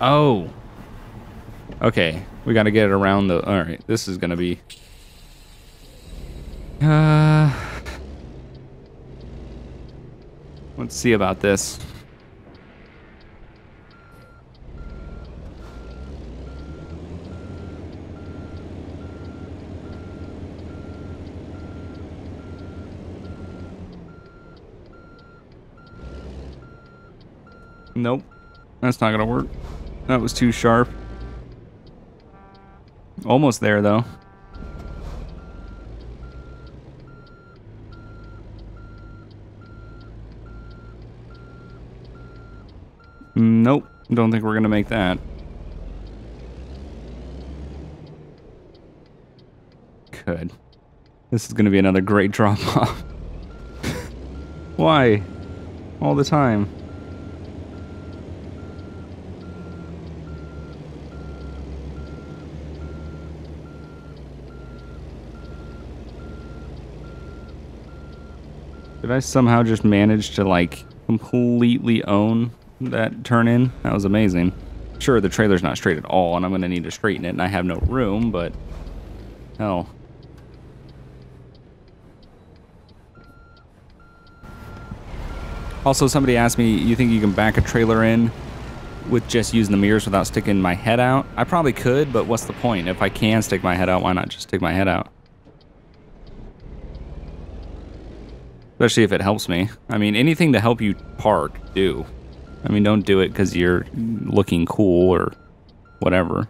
Oh. Okay, we got to get it around the... All right, this is going to be... Uh... Let's see about this. Nope. That's not gonna work. That was too sharp. Almost there, though. Mm, nope. Don't think we're gonna make that. Good. This is gonna be another great drop-off. Why? All the time. Did I somehow just manage to like completely own that turn in? That was amazing. Sure, the trailer's not straight at all, and I'm to need to straighten it, and I have no room, but hell. Also, somebody asked me, you think you can back a trailer in with just using the mirrors without sticking my head out? I probably could, but what's the point? If I can stick my head out, why not just stick my head out? Especially if it helps me. I mean, anything to help you park, do. I mean, don't do it because you're looking cool or whatever.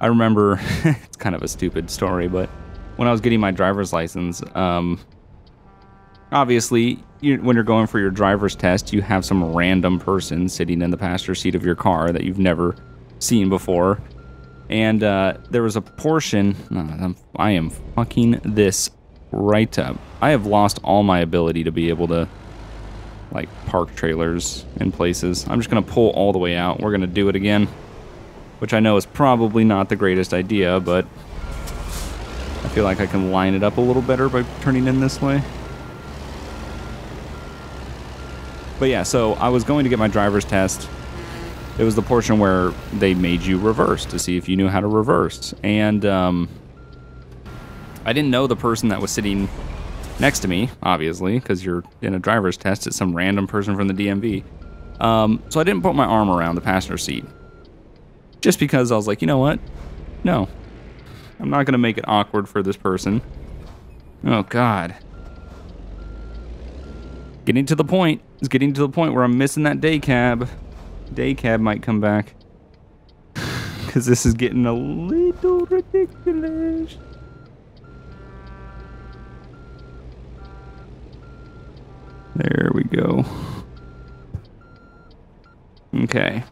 I remember, it's kind of a stupid story, but when I was getting my driver's license, um, obviously, you, when you're going for your driver's test, you have some random person sitting in the passenger seat of your car that you've never seen before. And uh, there was a portion, uh, I am fucking this right up. I have lost all my ability to be able to like park trailers in places. I'm just to pull all the way out. We're to do it again, which I know is probably not the greatest idea, but I feel like I can line it up a little better by turning in this way. But yeah, so I was going to get my driver's test. It was the portion where they made you reverse to see if you knew how to reverse. And um, I didn't know the person that was sitting next to me, obviously, because you're in a driver's test. It's some random person from the DMV. Um, so I didn't put my arm around the passenger seat. Just because I was like, you know what? No. I'm not going to make it awkward for this person. Oh, God. Getting to the point. It's getting to the point where I'm missing that day cab. Day cab might come back. Because this is getting a little ridiculous. There we go. Okay.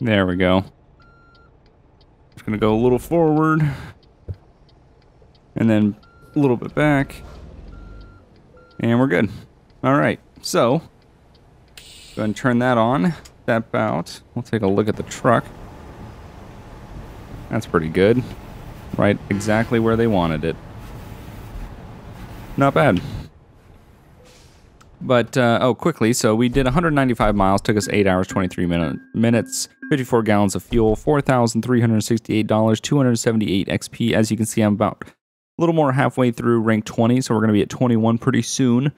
There we go. Just gonna go a little forward. And then a little bit back. And we're good. All right. So, Go and turn that on. Step out. We'll take a look at the truck. That's pretty good. Right exactly where they wanted it. Not bad. But, uh, oh, quickly, so we did 195 miles, took us 8 hours, 23 minute, minutes, 54 gallons of fuel, $4,368, 278 XP. As you can see, I'm about a little more halfway through rank 20, so we're going to be at 21 pretty soon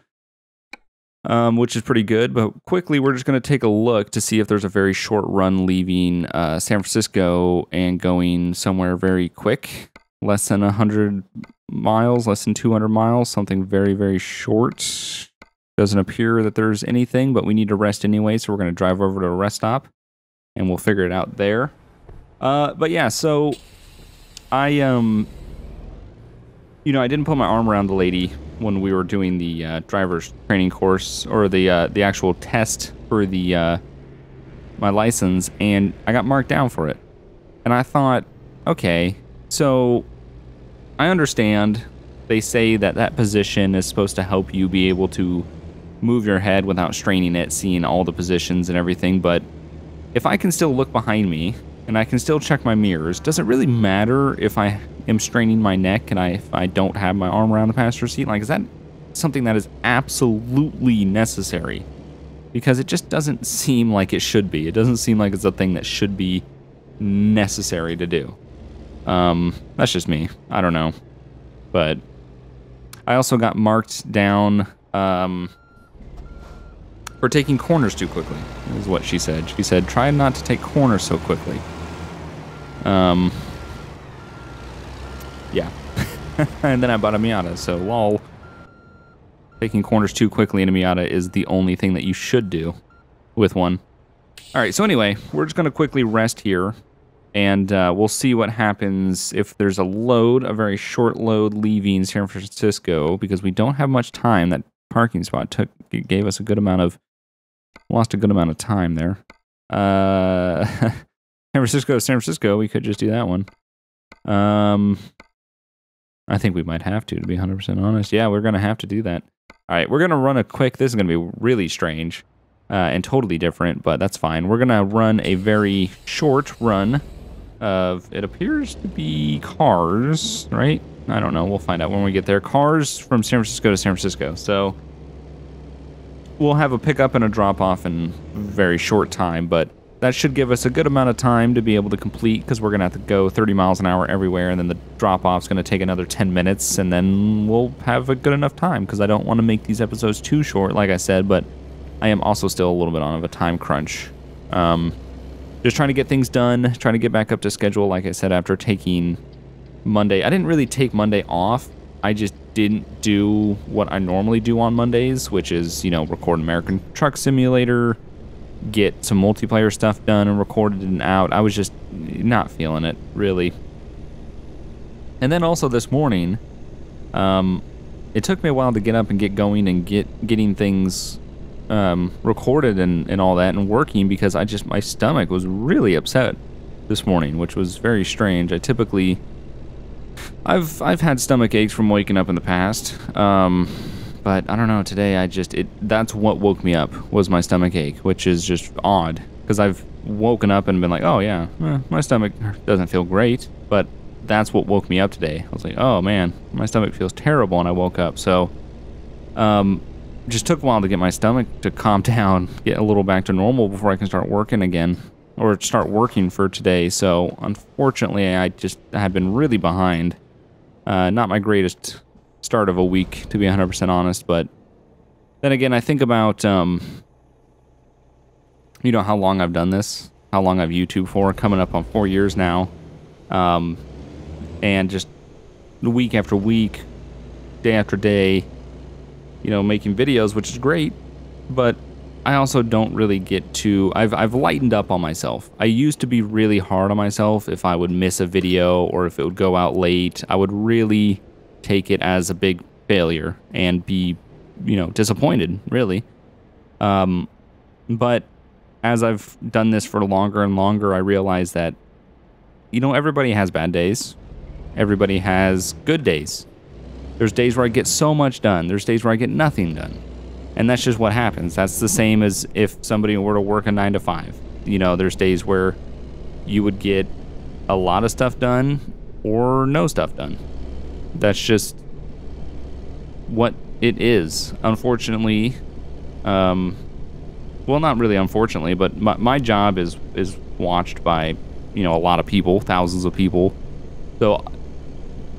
um, which is pretty good. But quickly, we're just going to take a look to see if there's a very short run leaving uh, San Francisco and going somewhere very quick, less than 100 miles, less than 200 miles, something very, very short. Doesn't appear that there's anything, but we need to rest anyway, so we're going to drive over to a rest stop and we'll figure it out there. Uh, but yeah, so I um, you know, I didn't put my arm around the lady when we were doing the uh, driver's training course or the uh, the actual test for the uh, my license, and I got marked down for it. And I thought, okay, so I understand they say that that position is supposed to help you be able to move your head without straining it, seeing all the positions and everything. But if I can still look behind me and I can still check my mirrors. Does it really matter if I am straining my neck and I if I don't have my arm around the passenger seat? Like, is that something that is absolutely necessary? Because it just doesn't seem like it should be. It doesn't seem like it's a thing that should be necessary to do. Um, that's just me. I don't know. But I also got marked down um, for taking corners too quickly, is what she said. She said, try not to take corners so quickly. Um, yeah. and then I bought a Miata, so lol. Taking corners too quickly in a Miata is the only thing that you should do with one. All right, so anyway, we're just going to quickly rest here, and uh, we'll see what happens if there's a load, a very short load leaving San Francisco, because we don't have much time. That parking spot took gave us a good amount of, lost a good amount of time there. Uh, San Francisco to San Francisco, we could just do that one. Um, I think we might have to, to be 100% honest. Yeah, we're going to have to do that. All right, we're going to run a quick, this is going to be really strange uh, and totally different, but that's fine. We're going to run a very short run of, it appears to be cars, right? I don't know. We'll find out when we get there. Cars from San Francisco to San Francisco. So we'll have a pickup and a drop off in very short time, but that should give us a good amount of time to be able to complete because we're going to have to go 30 miles an hour everywhere and then the drop off is going to take another 10 minutes and then we'll have a good enough time because I don't want to make these episodes too short like I said but I am also still a little bit on of a time crunch. Um, just trying to get things done, trying to get back up to schedule like I said after taking Monday. I didn't really take Monday off. I just didn't do what I normally do on Mondays, which is, you know, record American Truck Simulator, get some multiplayer stuff done and recorded and out. I was just not feeling it, really. And then also this morning, um, it took me a while to get up and get going and get getting things um, recorded and, and all that and working because I just, my stomach was really upset this morning, which was very strange. I typically, I've, I've had stomach aches from waking up in the past. Um, but I don't know. Today, I just it that's what woke me up was my stomach ache, which is just odd because I've woken up and been like, oh yeah, eh, my stomach doesn't feel great, but that's what woke me up today. I was like, oh man, my stomach feels terrible, and I woke up. So, um, just took a while to get my stomach to calm down, get a little back to normal before I can start working again or start working for today. So unfortunately, I just have been really behind. Uh, not my greatest start of a week, to be 100% honest. But then again, I think about, um, you know, how long I've done this, how long I've YouTube for, coming up on four years now. Um, and just week after week, day after day, you know, making videos, which is great. But I also don't really get to I've I've lightened up on myself. I used to be really hard on myself if I would miss a video or if it would go out late. I would really take it as a big failure and be, you know, disappointed, really. Um, but as I've done this for longer and longer, I realize that, you know, everybody has bad days. Everybody has good days. There's days where I get so much done. There's days where I get nothing done. And that's just what happens. That's the same as if somebody were to work a nine to five. You know, there's days where you would get a lot of stuff done or no stuff done. That's just what it is. Unfortunately, um, well, not really unfortunately, but my, my job is is watched by you know a lot of people, thousands of people. So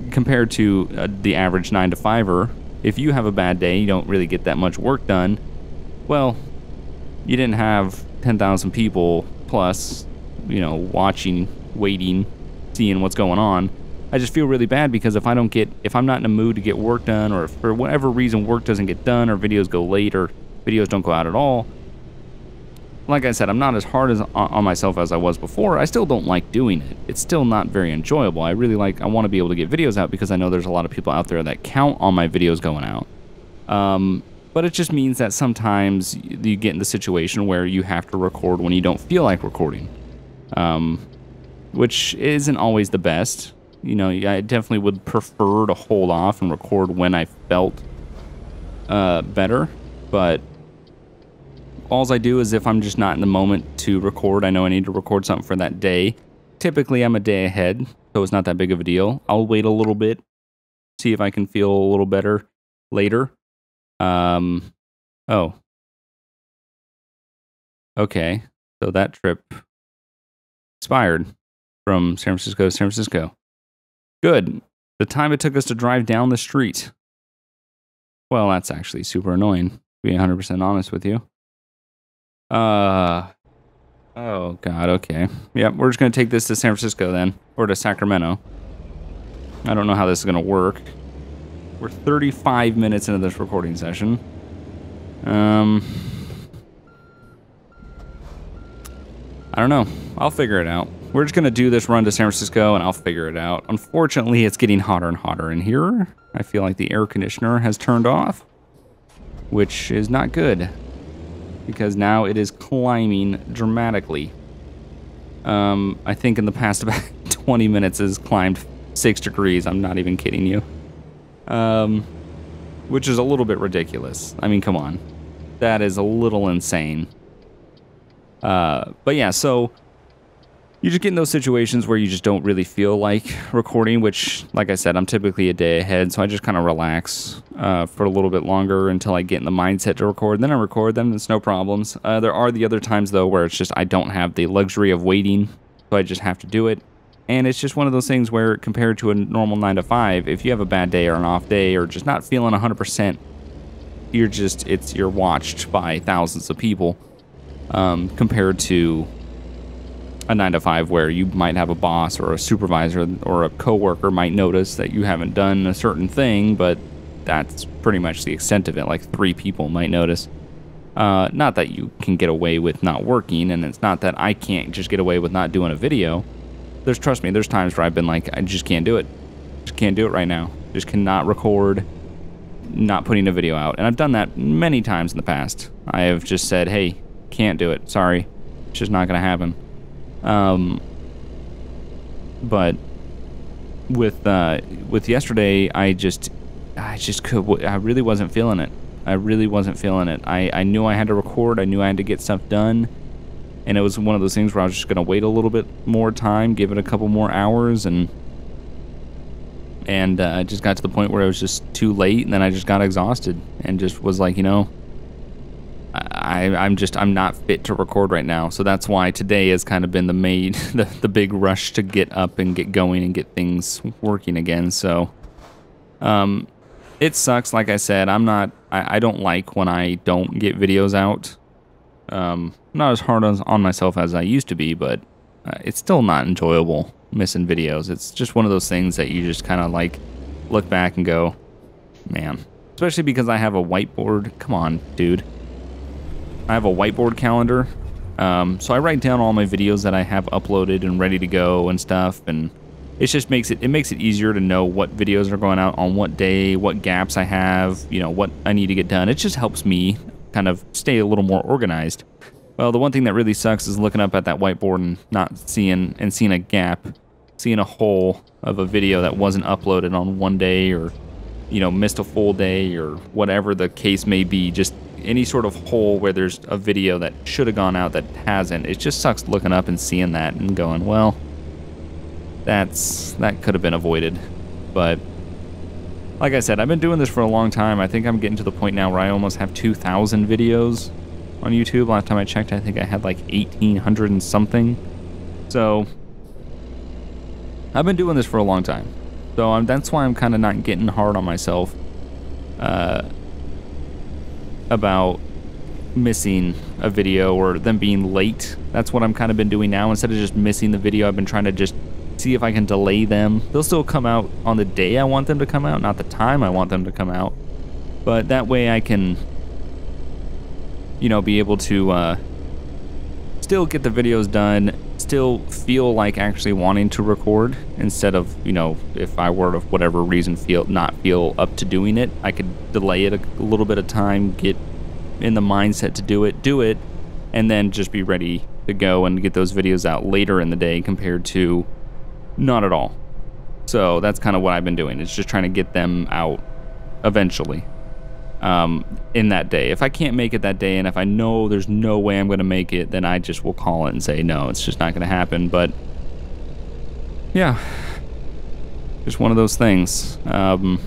compared to uh, the average nine to fiver, if you have a bad day, you don't really get that much work done. Well, you didn't have 10,000 people plus, you know, watching, waiting, seeing what's going on. I just feel really bad because if I don't get, if I'm not in a mood to get work done, or for whatever reason work doesn't get done, or videos go late, or videos don't go out at all, like I said, I'm not as hard as on myself as I was before. I still don't like doing it. It's still not very enjoyable. I really like, I want to be able to get videos out because I know there's a lot of people out there that count on my videos going out. Um, but it just means that sometimes you get in the situation where you have to record when you don't feel like recording, um, which isn't always the best. You know, I definitely would prefer to hold off and record when I felt uh, better, but all I do is if I'm just not in the moment to record, I know I need to record something for that day, typically I'm a day ahead, so it's not that big of a deal. I'll wait a little bit, see if I can feel a little better later. Um, oh, okay. So that trip expired from San Francisco to San Francisco. Good. The time it took us to drive down the street. Well, that's actually super annoying, to be 100% honest with you. Uh, oh, God, okay. Yep, we're just going to take this to San Francisco then, or to Sacramento. I don't know how this is going to work. We're 35 minutes into this recording session. Um, I don't know. I'll figure it out. We're just going to do this run to San Francisco and I'll figure it out. Unfortunately, it's getting hotter and hotter in here. I feel like the air conditioner has turned off, which is not good because now it is climbing dramatically. Um, I think in the past about 20 minutes has climbed six degrees. I'm not even kidding you. Um, which is a little bit ridiculous. I mean, come on. That is a little insane. Uh, but yeah, so you just get in those situations where you just don't really feel like recording, which, like I said, I'm typically a day ahead, so I just kind of relax uh, for a little bit longer until I get in the mindset to record. Then I record them, it's no problems. Uh, there are the other times, though, where it's just I don't have the luxury of waiting, so I just have to do it. And it's just one of those things where, compared to a normal 9 to 5, if you have a bad day or an off day or just not feeling 100%, you're just, it's, you're watched by thousands of people um, compared to a nine to five where you might have a boss or a supervisor or a coworker might notice that you haven't done a certain thing, but that's pretty much the extent of it. Like three people might notice. Uh, not that you can get away with not working, and it's not that I can't just get away with not doing a video. There's, trust me, there's times where I've been like, I just can't do it. Just can't do it right now. Just cannot record not putting a video out. And I've done that many times in the past. I have just said, hey, can't do it. Sorry. It's just not going to happen. Um, but with uh, with yesterday, I just I just could I really wasn't feeling it. I really wasn't feeling it. I, I knew I had to record. I knew I had to get stuff done. And it was one of those things where I was just going to wait a little bit more time, give it a couple more hours, and and uh, I just got to the point where it was just too late, and then I just got exhausted and just was like, you know, I, I'm just I'm not fit to record right now. So that's why today has kind of been the made the, the big rush to get up and get going and get things working again. So um it sucks, like I said. I'm not I, I don't like when I don't get videos out. Um not as hard on, on myself as I used to be, but uh, it's still not enjoyable missing videos. It's just one of those things that you just kind of like look back and go, man. Especially because I have a whiteboard. Come on, dude. I have a whiteboard calendar. Um, so I write down all my videos that I have uploaded and ready to go and stuff. And it just makes it, it makes it easier to know what videos are going out on what day, what gaps I have, you know, what I need to get done. It just helps me kind of stay a little more organized. Well, the one thing that really sucks is looking up at that whiteboard and not seeing and seeing a gap, seeing a hole of a video that wasn't uploaded on one day or, you know, missed a full day or whatever the case may be. Just any sort of hole where there's a video that should have gone out that hasn't. It just sucks looking up and seeing that and going, well, that's that could have been avoided. But like I said, I've been doing this for a long time. I think I'm getting to the point now where I almost have 2,000 videos on YouTube. Last time I checked, I think I had like 1,800 and something. So I've been doing this for a long time. So I'm, that's why I'm kind of not getting hard on myself. Uh, about missing a video or them being late. That's what I'm kind of been doing now. Instead of just missing the video, I've been trying to just see if I can delay them. They'll still come out on the day I want them to come out, not the time I want them to come out. But that way I can, you know, be able to uh, still get the videos done, still feel like actually wanting to record instead of, you know, if I were to whatever reason feel not feel up to doing it, I could delay it a little bit of time, get in the mindset to do it, do it, and then just be ready to go and get those videos out later in the day compared to not at all. So that's kind of what I've been doing. It's just trying to get them out eventually um, in that day. If I can't make it that day, and if I know there's no way I'm going to make it, then I just will call it and say no, it's just not going to happen. But yeah, just one of those things. Um,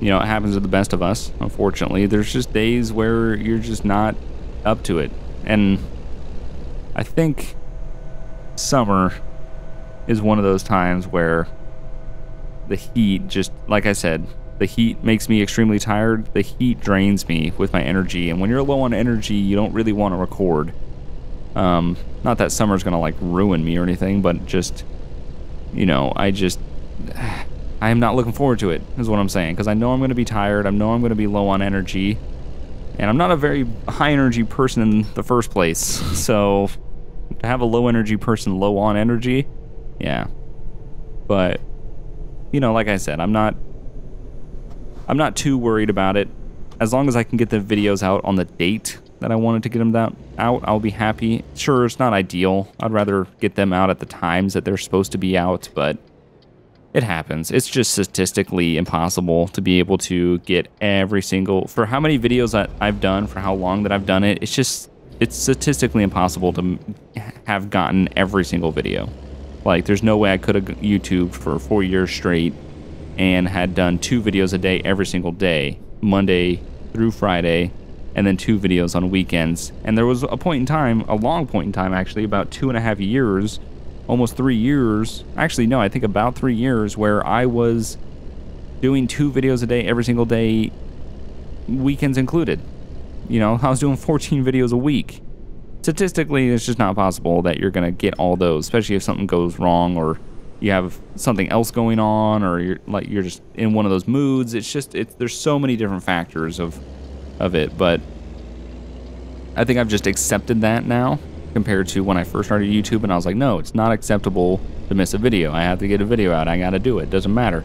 you know, it happens to the best of us, unfortunately. There's just days where you're just not up to it. And I think summer is one of those times where the heat just, like I said, the heat makes me extremely tired. The heat drains me with my energy. And when you're low on energy, you don't really want to record. Um, not that summer's going to like ruin me or anything, but just, you know, I just, I am not looking forward to it, is what I'm saying. Because I know I'm going to be tired. I know I'm going to be low on energy. And I'm not a very high energy person in the first place. So to have a low energy person low on energy, yeah. But, you know, like I said, I'm not I'm not too worried about it. As long as I can get the videos out on the date that I wanted to get them that out, I'll be happy. Sure, it's not ideal. I'd rather get them out at the times that they're supposed to be out, but it happens. It's just statistically impossible to be able to get every single for how many videos that I've done, for how long that I've done it. It's just it's statistically impossible to have gotten every single video. Like there's no way I could have YouTube for 4 years straight and had done two videos a day every single day, Monday through Friday, and then two videos on weekends. And there was a point in time, a long point in time actually, about two and a half years, almost three years. Actually, no, I think about three years where I was doing two videos a day every single day, weekends included. You know, I was doing 14 videos a week. Statistically, it's just not possible that you're going to get all those, especially if something goes wrong or you have something else going on or you're like you're just in one of those moods it's just it's there's so many different factors of of it but i think i've just accepted that now compared to when i first started youtube and i was like no it's not acceptable to miss a video. I have to get a video out. I gotta do it. Doesn't matter.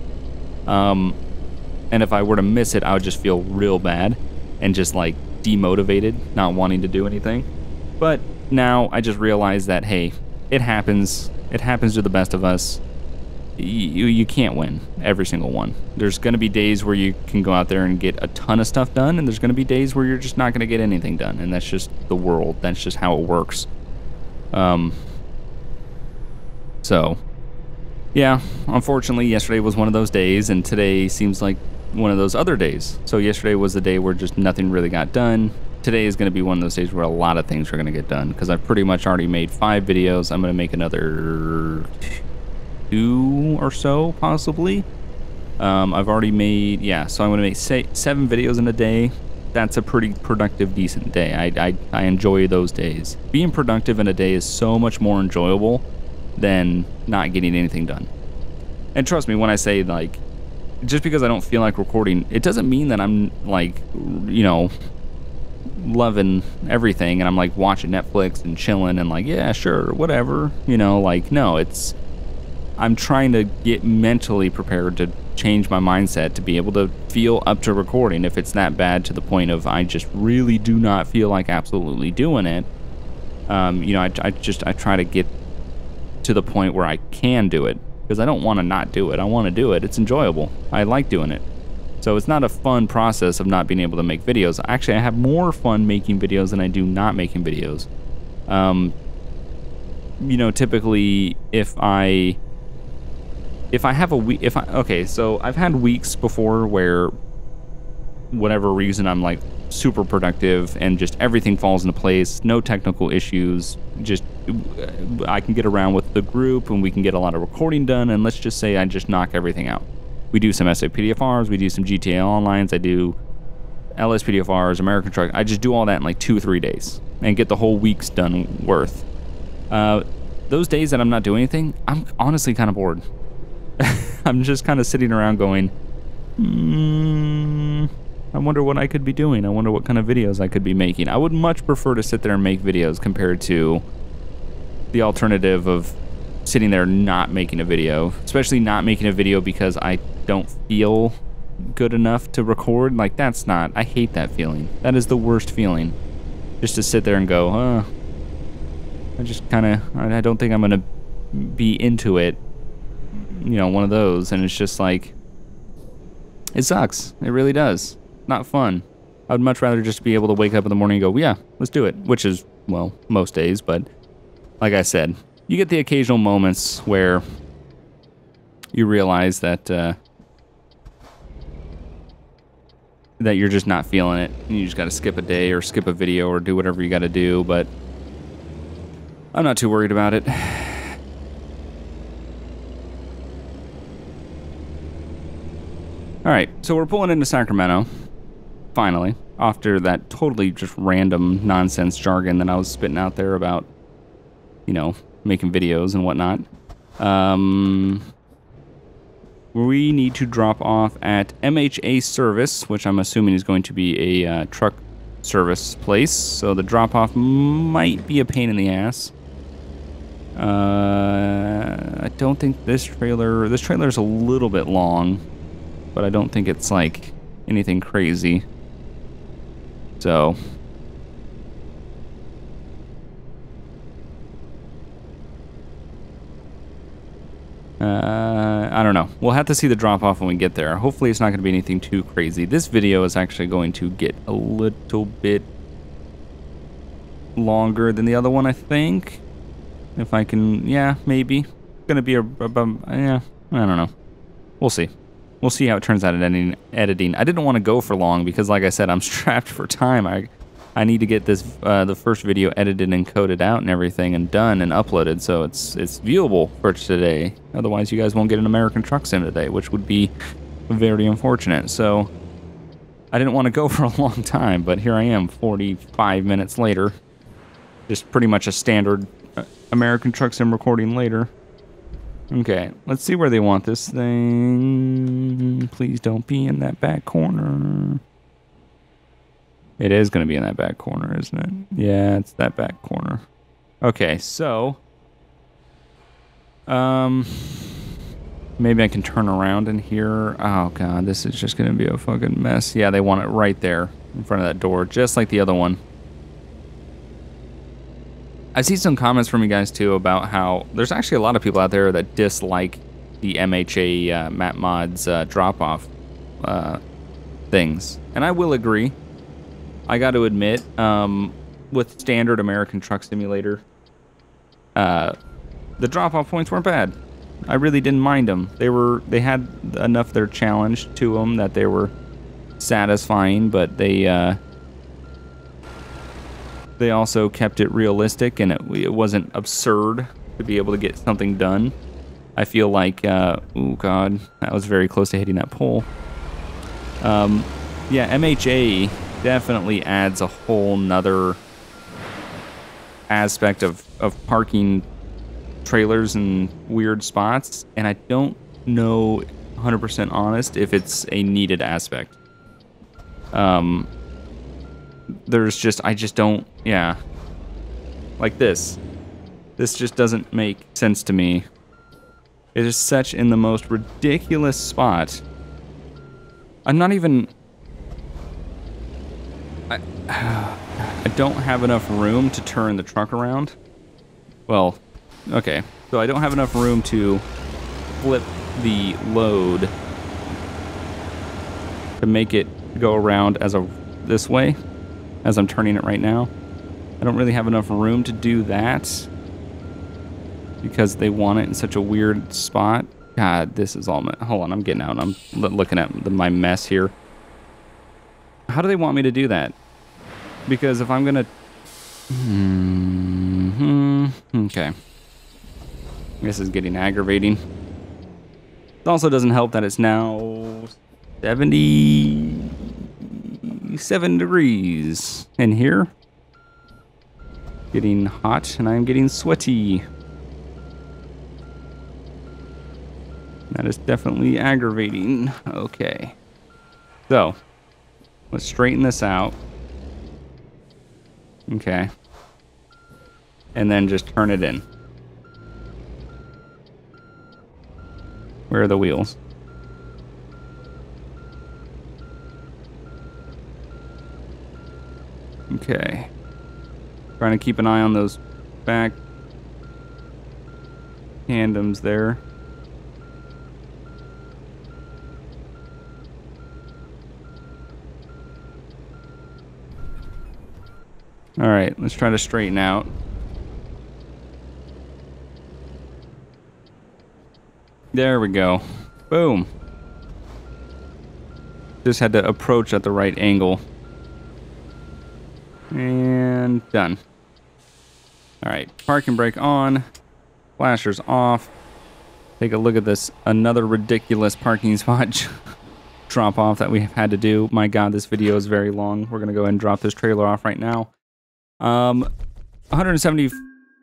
Um and if i were to miss it i would just feel real bad and just like demotivated not wanting to do anything. But now i just realize that hey it happens. It happens to the best of us you, you can't win every single one. There's going to be days where you can go out there and get a ton of stuff done, and there's going to be days where you're just not going to get anything done, and that's just the world. That's just how it works. Um. So, yeah, unfortunately, yesterday was one of those days, and today seems like one of those other days. So yesterday was the day where just nothing really got done. Today is going to be one of those days where a lot of things are going to get done because I've pretty much already made five videos. I'm going to make another two or so, possibly. Um, I've already made, yeah, so I'm going to make say, seven videos in a day. That's a pretty productive, decent day. I, I, I enjoy those days. Being productive in a day is so much more enjoyable than not getting anything done. And trust me when I say, like, just because I don't feel like recording, it doesn't mean that I'm, like, you know, loving everything and I'm, like, watching Netflix and chilling and, like, yeah, sure, whatever. You know, like, no, it's I'm trying to get mentally prepared to change my mindset to be able to feel up to recording if it's that bad to the point of I just really do not feel like absolutely doing it. Um, you know, I, I just I try to get to the point where I can do it because I don't want to not do it. I want to do it. It's enjoyable. I like doing it. So it's not a fun process of not being able to make videos. Actually, I have more fun making videos than I do not making videos. Um, you know, typically if I if I have a week, if I, okay, so I've had weeks before where whatever reason I'm like super productive and just everything falls into place, no technical issues, just I can get around with the group and we can get a lot of recording done and let's just say I just knock everything out. We do some SAPDFRs, we do some GTA Onlines, I do LSPDFRs, American Truck, I just do all that in like two or three days and get the whole week's done worth. Uh, those days that I'm not doing anything, I'm honestly kind of bored. I'm just kind of sitting around going, hmm, I wonder what I could be doing. I wonder what kind of videos I could be making. I would much prefer to sit there and make videos compared to the alternative of sitting there not making a video, especially not making a video because I don't feel good enough to record. Like, that's not, I hate that feeling. That is the worst feeling. Just to sit there and go, huh, I just kind of, I don't think I'm going to be into it you know, one of those, and it's just like, it sucks. It really does. Not fun. I would much rather just be able to wake up in the morning and go, yeah, let's do it. Which is, well, most days, but like I said, you get the occasional moments where you realize that uh, that you're just not feeling it. And you just got to skip a day or skip a video or do whatever you got to do. But I'm not too worried about it. All right, so we're pulling into Sacramento, finally, after that totally just random nonsense jargon that I was spitting out there about, you know, making videos and whatnot. Um, we need to drop off at MHA Service, which I'm assuming is going to be a uh, truck service place. So the drop off might be a pain in the ass. Uh, I don't think this trailer, this trailer is a little bit long but I don't think it's like anything crazy. So. Uh, I don't know. We'll have to see the drop off when we get there. Hopefully it's not going to be anything too crazy. This video is actually going to get a little bit longer than the other one, I think. If I can, yeah, maybe. Going to be a, a, a, yeah, I don't know. We'll see. We'll see how it turns out in editing. editing. I didn't want to go for long because, like I said, I'm strapped for time. I I need to get this uh, the first video edited and coded out and everything and done and uploaded so it's it's viewable for today. Otherwise, you guys won't get an American Truck Sim today, which would be very unfortunate. So I didn't want to go for a long time, but here I am, 45 minutes later. Just pretty much a standard uh, American Truck Sim recording later. Okay, let's see where they want this thing. Please don't be in that back corner. It is going to be in that back corner, isn't it? Yeah, it's that back corner. Okay, so... Um... Maybe I can turn around in here. Oh, God, this is just going to be a fucking mess. Yeah, they want it right there in front of that door, just like the other one. I see some comments from you guys too about how there's actually a lot of people out there that dislike the MHA uh, map mods uh, drop off uh, things, and I will agree. I got to admit, um, with standard American Truck Simulator, uh, the drop off points weren't bad. I really didn't mind them. They were they had enough their challenge to them that they were satisfying, but they uh, they also kept it realistic and it, it wasn't absurd to be able to get something done. I feel like, uh, oh god, that was very close to hitting that pole. Um, yeah, MHA definitely adds a whole nother aspect of, of parking trailers in weird spots, and I don't know 100% honest if it's a needed aspect. Um, there's just, I just don't, yeah. Like this. This just doesn't make sense to me. It is such in the most ridiculous spot. I'm not even... I, I don't have enough room to turn the truck around. Well, okay. So I don't have enough room to flip the load to make it go around as a this way as I'm turning it right now. I don't really have enough room to do that because they want it in such a weird spot. God, this is all... my, Hold on, I'm getting out. I'm looking at the, my mess here. How do they want me to do that? Because if I'm to... Mm -hmm, okay. This is getting aggravating. It also doesn't help that it's now 70 seven degrees in here. Getting hot and I'm getting sweaty. That is definitely aggravating. Okay. So, let's straighten this out. Okay. And then just turn it in. Where are the wheels? Okay. Trying to keep an eye on those back tandems there. All right, let's try to straighten out. There we go. Boom. Just had to approach at the right angle. And done. All right, parking brake on, flashers off. Take a look at this. Another ridiculous parking spot drop off that we have had to do. My God, this video is very long. We're gonna go ahead and drop this trailer off right now. Um,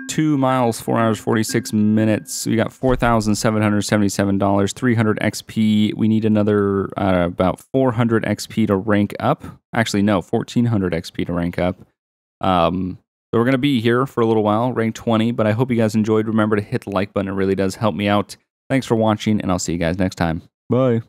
172 miles, 4 hours, 46 minutes. We got $4,777, 300 XP. We need another uh, about 400 XP to rank up. Actually, no, 1400 XP to rank up. Um, so we're going to be here for a little while, rank 20, but I hope you guys enjoyed. Remember to hit the like button. It really does help me out. Thanks for watching, and I'll see you guys next time. Bye.